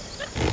Ha ha ha!